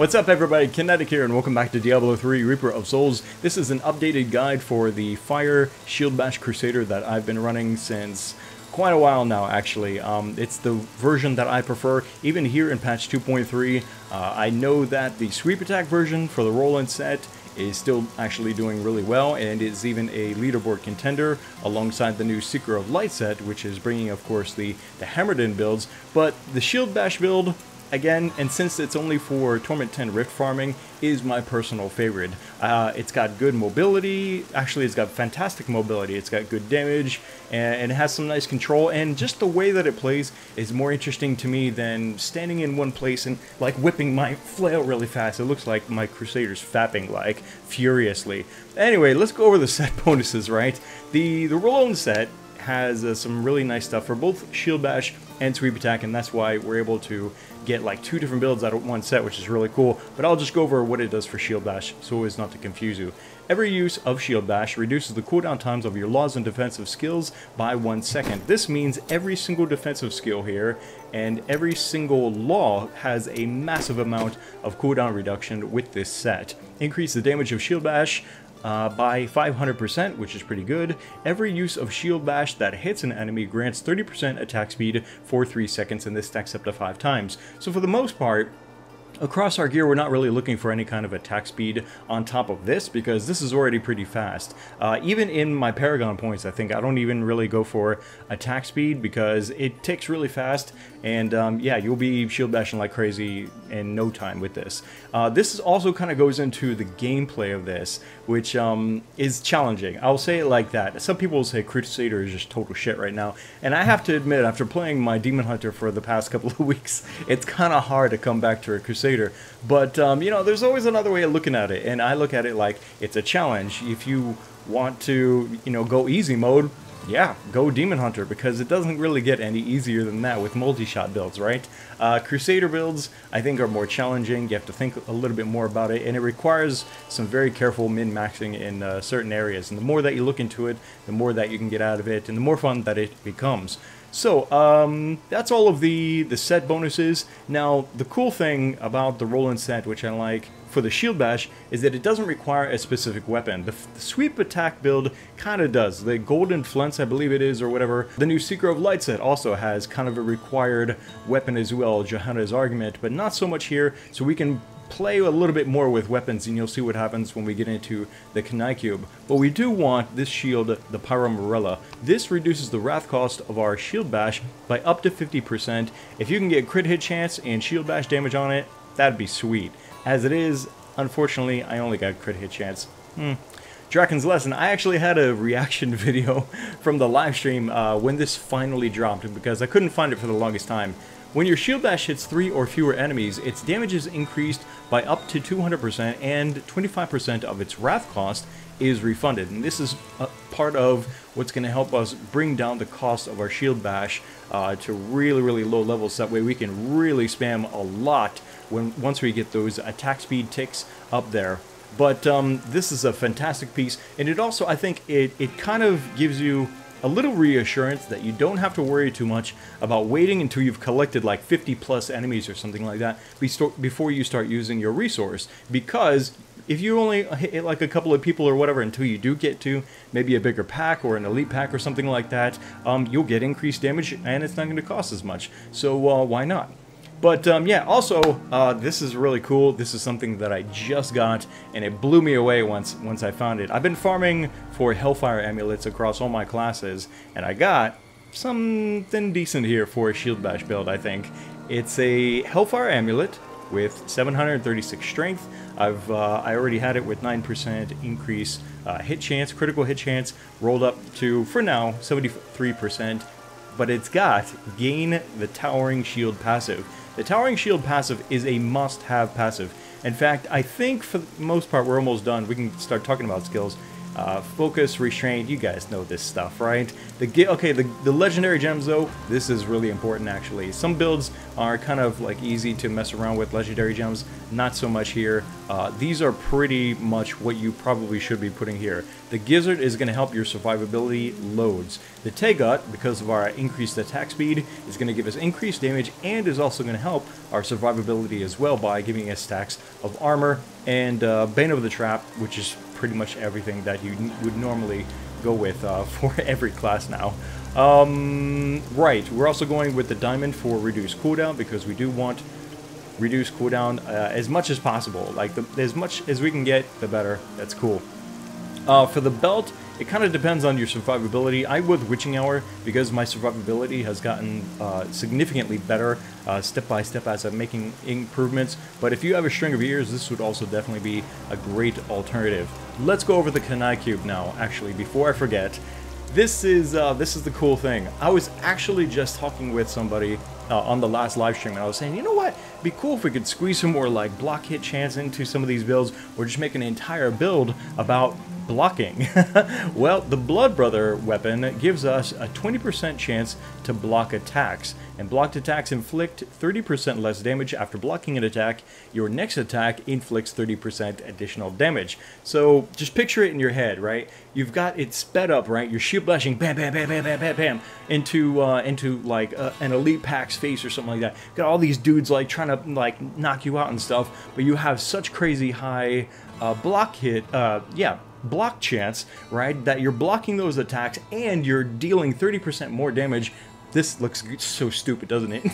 What's up everybody, Kinetic here and welcome back to Diablo 3 Reaper of Souls. This is an updated guide for the Fire Shield Bash Crusader that I've been running since quite a while now actually. Um, it's the version that I prefer, even here in patch 2.3. Uh, I know that the sweep attack version for the Roland set is still actually doing really well and is even a leaderboard contender alongside the new Seeker of Light set, which is bringing, of course, the, the Hammered builds. But the Shield Bash build again, and since it's only for Torment 10 Rift farming, is my personal favorite. Uh, it's got good mobility, actually it's got fantastic mobility, it's got good damage, and, it has some nice control, and just the way that it plays is more interesting to me than standing in one place and like whipping my flail really fast. It looks like my Crusader's fapping like furiously. Anyway, let's go over the set bonuses, right? The, the Roland set has uh, some really nice stuff for both Shield Bash and Sweep Attack, and that's why we're able to get like two different builds out of one set, which is really cool. But I'll just go over what it does for Shield Bash, so as not to confuse you. Every use of Shield Bash reduces the cooldown times of your laws and defensive skills by one second. This means every single defensive skill here and every single law has a massive amount of cooldown reduction with this set. Increase the damage of Shield Bash uh, by 500%, which is pretty good. Every use of Shield Bash that hits an enemy grants 30% attack speed for 3 seconds, and this stacks up to 5 times. So for the most part, Across our gear, we're not really looking for any kind of attack speed on top of this because this is already pretty fast. Uh, even in my Paragon points, I think I don't even really go for attack speed because it ticks really fast and um, yeah, you'll be shield bashing like crazy in no time with this. Uh, this also kind of goes into the gameplay of this, which um, is challenging. I'll say it like that. Some people will say Crusader is just total shit right now, and I have to admit, after playing my Demon Hunter for the past couple of weeks, it's kind of hard to come back to a Crusader. But, um, you know, there's always another way of looking at it, and I look at it like it's a challenge. If you want to, you know, go easy mode, yeah, go Demon Hunter because it doesn't really get any easier than that with multi-shot builds, right? Uh, Crusader builds, I think, are more challenging. You have to think a little bit more about it, and it requires some very careful min-maxing in uh, certain areas. And the more that you look into it, the more that you can get out of it, and the more fun that it becomes. So, um, that's all of the, the set bonuses. Now, the cool thing about the Roland set, which I like, for the shield bash is that it doesn't require a specific weapon. The, the sweep attack build kind of does. The Golden Flense, I believe it is, or whatever. The new Seeker of Light set also has kind of a required weapon as well, Johanna's argument, but not so much here, so we can play a little bit more with weapons and you'll see what happens when we get into the Kanai Cube. But we do want this shield, the Piro This reduces the wrath cost of our shield bash by up to 50%. If you can get crit hit chance and shield bash damage on it, that'd be sweet. As it is, unfortunately, I only got crit hit chance. Hmm. Drakon's Lesson, I actually had a reaction video from the live stream uh, when this finally dropped because I couldn't find it for the longest time. When your shield bash hits 3 or fewer enemies, its damage is increased by up to 200% and 25% of its wrath cost is refunded. And this is part of what's going to help us bring down the cost of our shield bash uh, to really, really low levels. That way we can really spam a lot when once we get those attack speed ticks up there. But um, this is a fantastic piece, and it also, I think, it, it kind of gives you a little reassurance that you don't have to worry too much about waiting until you've collected like 50 plus enemies or something like that before you start using your resource. Because if you only hit like a couple of people or whatever until you do get to maybe a bigger pack or an elite pack or something like that um, you'll get increased damage and it's not going to cost as much. So uh, why not but um, yeah, also uh, this is really cool. This is something that I just got, and it blew me away once once I found it. I've been farming for Hellfire amulets across all my classes, and I got something decent here for a Shield Bash build. I think it's a Hellfire amulet with 736 strength. I've uh, I already had it with 9% increase uh, hit chance, critical hit chance, rolled up to for now 73%. But it's got gain the towering shield passive. The Towering Shield passive is a must-have passive. In fact, I think for the most part we're almost done. We can start talking about skills. Uh, focus, restraint, you guys know this stuff, right? The Okay, the, the legendary gems though, this is really important actually. Some builds are kind of like easy to mess around with legendary gems, not so much here. Uh, these are pretty much what you probably should be putting here. The Gizzard is going to help your survivability loads. The Taeguk, because of our increased attack speed, is going to give us increased damage and is also going to help our survivability as well by giving us stacks of armor. And uh, Bane of the Trapped, which is pretty much everything that you would normally go with uh, for every class now. Um, right, we're also going with the diamond for reduced cooldown because we do want reduced cooldown uh, as much as possible. Like, the, as much as we can get, the better. That's cool. Uh, for the belt, it kind of depends on your survivability. I with Witching Hour because my survivability has gotten uh, significantly better uh, step by step as I'm making improvements. But if you have a string of ears, this would also definitely be a great alternative. Let's go over the Kanai Cube now, actually, before I forget. This is uh, this is the cool thing. I was actually just talking with somebody uh, on the last live stream, and I was saying, you know what? It'd be cool if we could squeeze some more like block hit chance into some of these builds, or just make an entire build about blocking. well, the Blood Brother weapon gives us a 20% chance to block attacks, and blocked attacks inflict 30% less damage after blocking an attack. Your next attack inflicts 30% additional damage. So just picture it in your head, right? You've got it sped up, right? You're shield bam, bam, bam, bam, bam, bam, bam, into uh, into like uh, an elite pack's face or something like that. Got all these dudes like trying to like knock you out and stuff, but you have such crazy high uh, block hit, uh, yeah, block chance, right? That you're blocking those attacks and you're dealing 30% more damage. This looks so stupid, doesn't it?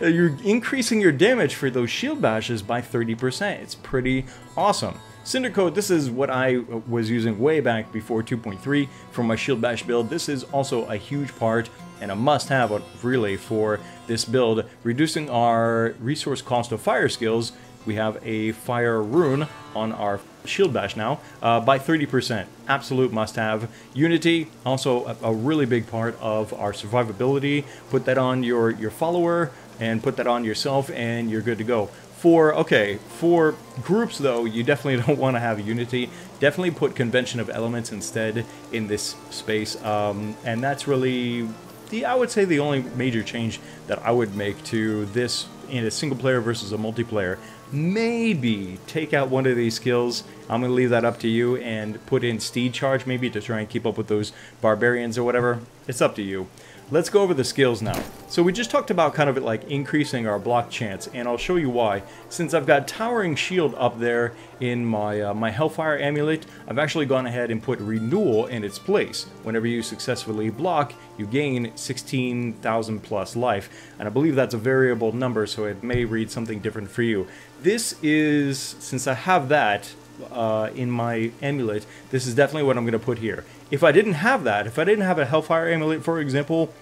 you're increasing your damage for those shield bashes by 30%. It's pretty awesome. Cinder Coat, this is what I uh, was using way back before 2.3 for my Shield Bash build. This is also a huge part and a must-have uh, really for this build, reducing our resource cost of fire skills we have a fire rune on our shield bash now uh, by 30%. Absolute must have. Unity, also a, a, really big part of our survivability. Put that on your, your follower and put that on yourself and you're good to go. For, okay, for groups though, you definitely don't want to have Unity. Definitely put Convention of Elements instead in this space. Um, and that's really the, I would say the only major change that I would make to this in a single player versus a multiplayer maybe take out one of these skills. I'm going to leave that up to you and put in Steed Charge maybe to try and keep up with those barbarians or whatever. It's up to you. Let's go over the skills now. So we just talked about kind of it like increasing our block chance, and I'll show you why. Since I've got Towering Shield up there in my, uh, my Hellfire Amulet, I've actually gone ahead and put Renewal in its place. Whenever you successfully block, you gain 16,000 plus life, and I believe that's a variable number, so it may read something different for you. This is, since I have that, uh, in my amulet, this is definitely what I'm going to put here. If I didn't have that, if I didn't have a Hellfire amulet, for example,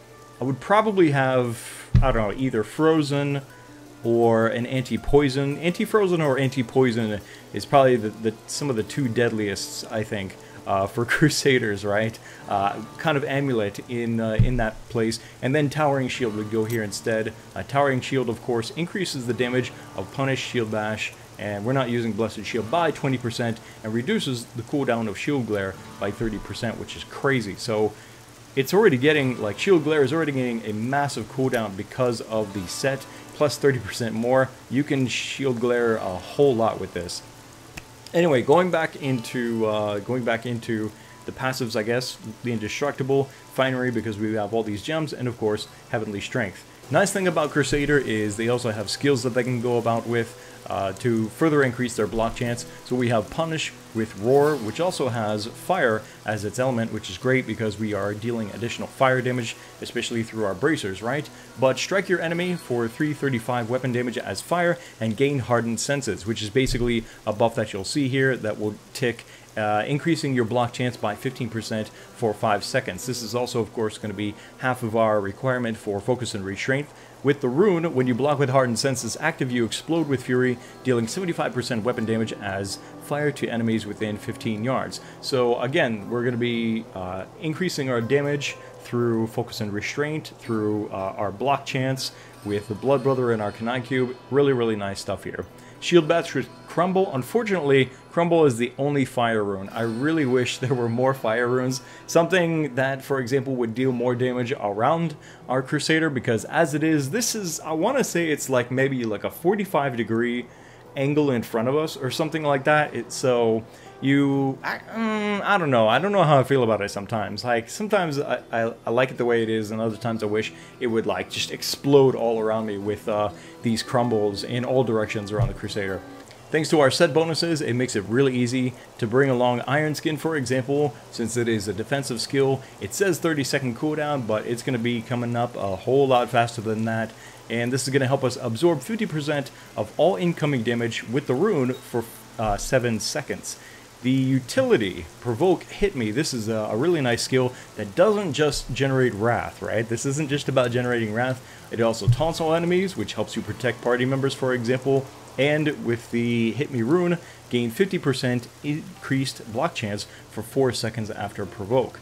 I would probably have, I don't know, either Frozen or an anti-poison. Anti-frozen or anti-poison is probably the, the, some of the two deadliest, I think, uh, for Crusaders, right? Uh, kind of amulet in uh, in that place, and then Towering Shield would go here instead. Uh, Towering Shield, of course, increases the damage of Punish, Shield Bash, and we're not using Blessed Shield by 20% and reduces the cooldown of Shield Glare by 30%, which is crazy. So it's already getting, like Shield Glare is already getting a massive cooldown because of the set, plus 30% more. You can Shield Glare a whole lot with this. Anyway, going back into uh, going back into the passives, I guess, the Indestructible, Finery because we have all these gems, and of course, Heavenly Strength. Nice thing about Crusader is they also have skills that they can go about with uh, to further increase their block chance. So we have Punish with Roar, which also has Fire as its element, which is great because we are dealing additional fire damage, especially through our bracers, right? But strike your enemy for 335 weapon damage as Fire and gain Hardened Senses, which is basically a buff that you'll see here that will tick uh, increasing your block chance by 15% for 5 seconds. This is also, of course, going to be half of our requirement for focus and restraint. With the rune, when you block with Hardened Senses active, you explode with Fury, dealing 75% weapon damage as fire to enemies within 15 yards. So again, we're going to be uh, increasing our damage through focus and restraint, through uh, our block chance with the Blood Brother and our Kanai Cube. Really, really nice stuff here. Shield Bash with Crumble. Unfortunately, Crumble is the only fire rune. I really wish there were more fire runes. Something that, for example, would deal more damage around our Crusader because as it is, this is, I want to say it's like maybe like a 45 degree angle in front of us or something like that. It, so you, I, um, I, don't know. I don't know how I feel about it sometimes. Like sometimes I, I, I, like it the way it is, and other times I wish it would like just explode all around me with uh, these crumbles in all directions around the Crusader. Thanks to our set bonuses, it makes it really easy to bring along Iron Skin, for example, since it is a defensive skill. It says 30 second cooldown, but it's going to be coming up a whole lot faster than that. And this is going to help us absorb 50% of all incoming damage with the rune for uh, 7 seconds. The utility, Provoke Hit Me, this is a, a, really nice skill that doesn't just generate Wrath, right? This isn't just about generating Wrath, it also taunts all enemies, which helps you protect party members, for example, and with the Hit Me rune, gain 50% increased block chance for 4 seconds after provoke.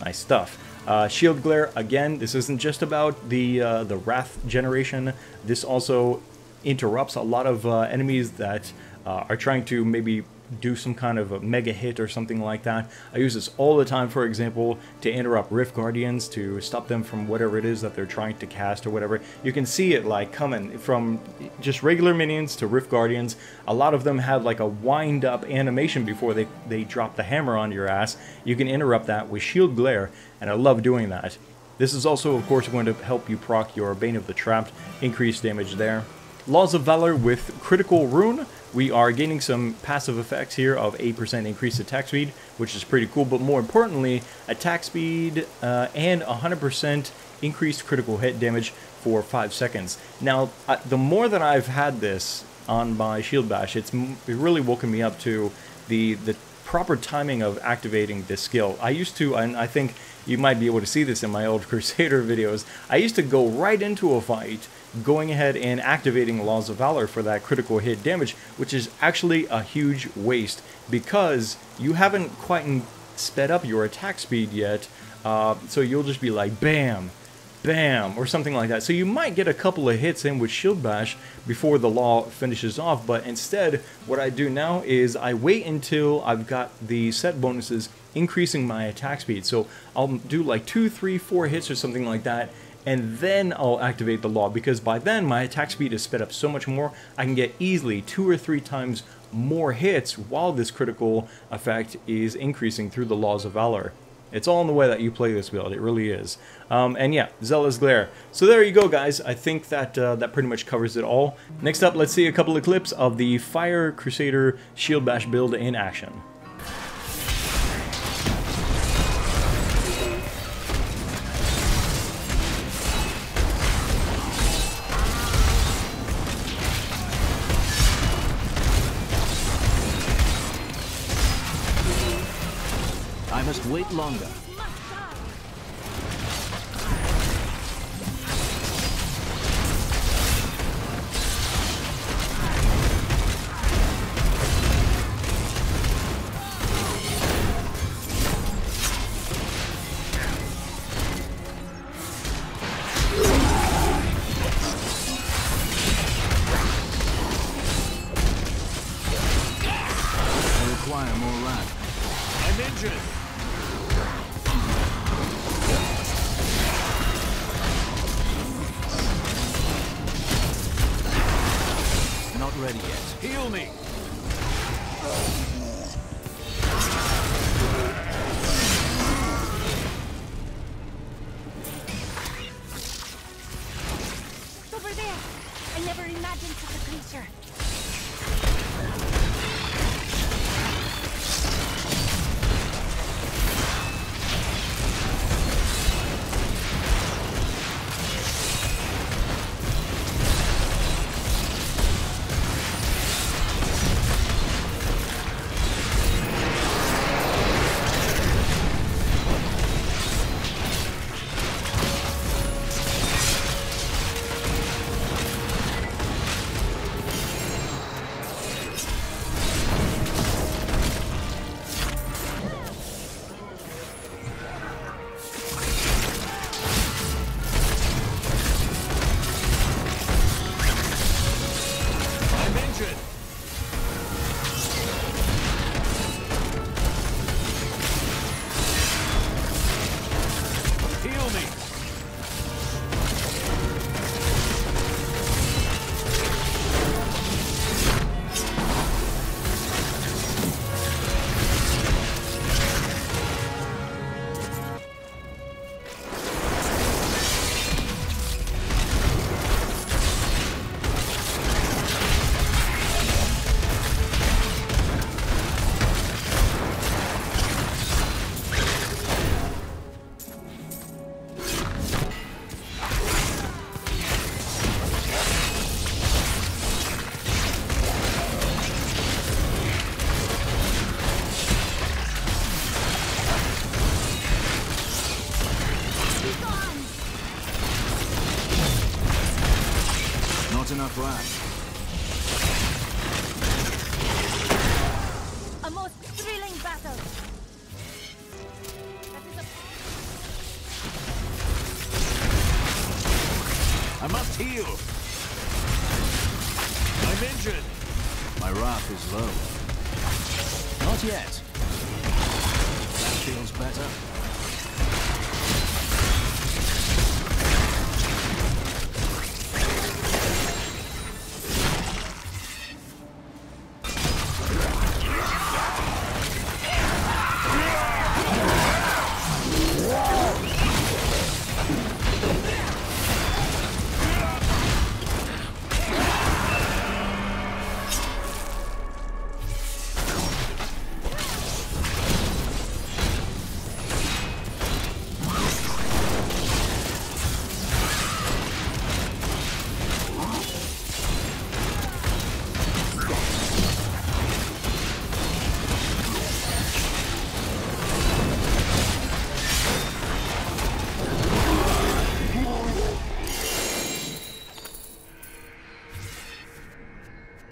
Nice stuff. Uh, Shield Glare, again, this isn't just about the, uh, the Wrath generation. This also interrupts a lot of uh, enemies that uh, are trying to maybe do some kind of a mega hit or something like that. I use this all the time, for example, to interrupt Rift Guardians, to stop them from whatever it is that they're trying to cast or whatever. You can see it like coming from just regular minions to Rift Guardians. A lot of them have like a wind up animation before they, they drop the hammer on your ass. You can interrupt that with Shield Glare, and I love doing that. This is also, of course, going to help you proc your Bane of the Trapped, increase damage there. Laws of Valor with Critical Rune. We are gaining some passive effects here of 8% increased attack speed, which is pretty cool, but more importantly, attack speed uh, and 100% increased critical hit damage for 5 seconds. Now, uh, the more that I've had this on my Shield Bash, it's really woken me up to the, the proper timing of activating this skill. I used to, and I think you might be able to see this in my old Crusader videos, I used to go right into a fight going ahead and activating Laws of Valor for that critical hit damage, which is actually a huge waste because you haven't quite sped up your attack speed yet. Uh, so you'll just be like, bam, bam, or something like that. So you might get a couple of hits in with Shield Bash before the law finishes off, but instead, what I do now is I wait until I've got the set bonuses increasing my attack speed. So I'll do like two, three, four hits or something like that, and then I'll activate the law because by then my attack speed is sped up so much more I can get easily two or three times more hits while this critical effect is increasing through the laws of valor. It's all in the way that you play this build, it really is. Um, and yeah, Zealous Glare. So there you go guys, I think that uh, that pretty much covers it all. Next up, let's see a couple of clips of the Fire Crusader Shield Bash build in action. Longer. Never imagined such a creature. Enough wrath.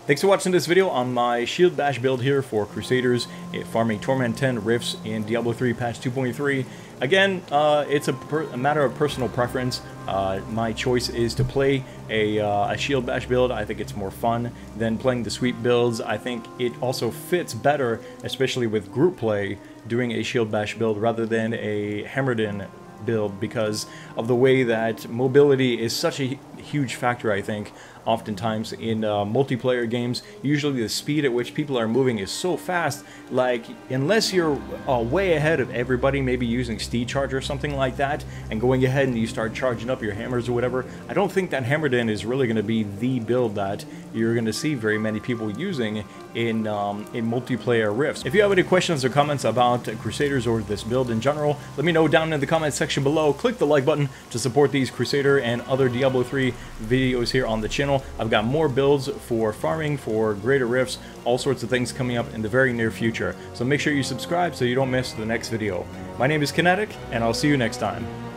Thanks for watching this video on my Shield Bash build here for Crusaders, eh, farming Torment 10 Rifts in Diablo 3 patch 2.3. Again, uh, it's a, a, matter of personal preference. Uh, my choice is to play a, uh, a, Shield Bash build. I think it's more fun than playing the sweep builds. I think it also fits better, especially with group play, doing a Shield Bash build rather than a Hammerdin build because of the way that mobility is such a huge factor, I think, oftentimes in uh, multiplayer games. Usually the speed at which people are moving is so fast, like, unless you're uh, way ahead of everybody, maybe using Steed Charge or something like that, and going ahead and you start charging up your hammers or whatever, I don't think that Hammerdin is really going to be the build that you're going to see very many people using in, um, in multiplayer rifts. If you have any questions or comments about Crusaders or this build in general, let me know down in the comments section below. Click the like button to support these Crusader and other Diablo 3 videos here on the channel. I've got more builds for farming, for greater rifts, all sorts of things coming up in the very near future. So make sure you subscribe so you don't miss the next video. My name is Kinetic, and I'll see you next time.